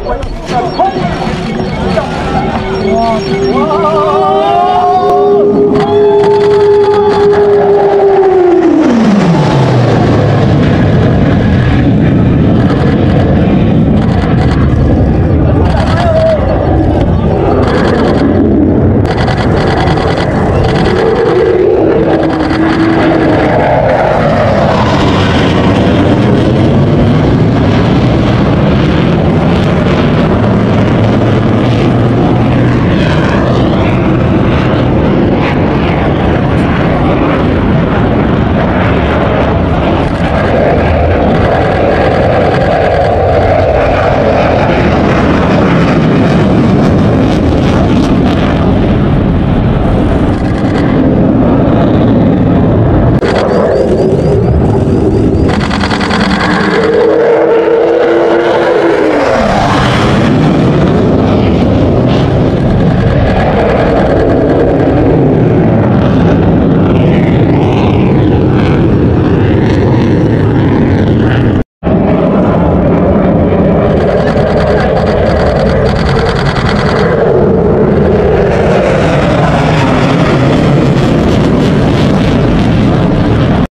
Bueno,